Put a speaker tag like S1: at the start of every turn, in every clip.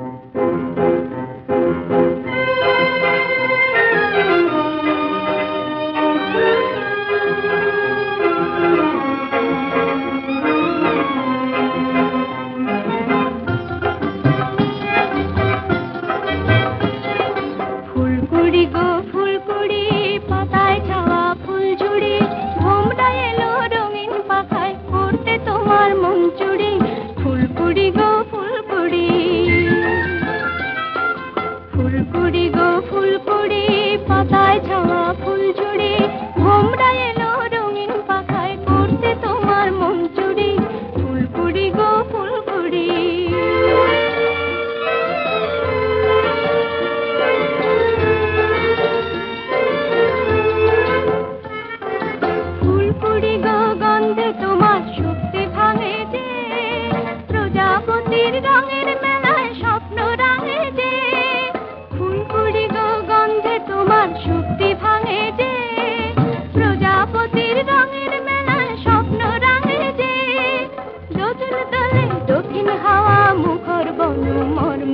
S1: Música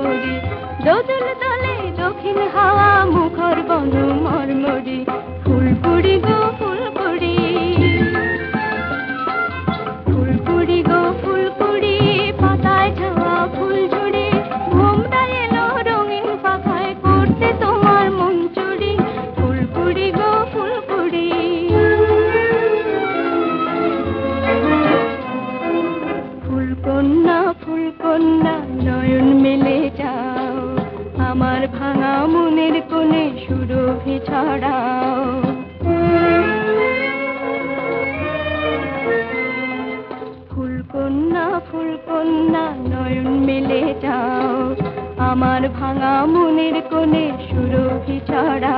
S1: মরমরি দোদুল দলে দক্ষিণ হাওয়া মুখর বনু মরমরি ফুলকুড়ি গো ফুলকুড়ি ফুলকুড়ি গো ফুলকুড়ি পাতায় ছাওয়া ফুল ঝুড়ি। ঘুমটা এলো রঙিন পাখায় করতে তোমার মন চুরি। ফুলকুড়ি গো ফুলকুড়ি আমার ভাঙা মনের কোণে সুরভি ছড়াও। ফুলকন্যা ফুলকন্যা, নয়ন মেলে যাও। আমার ভাঙা মনের কোণে সুরভি ছড়াও।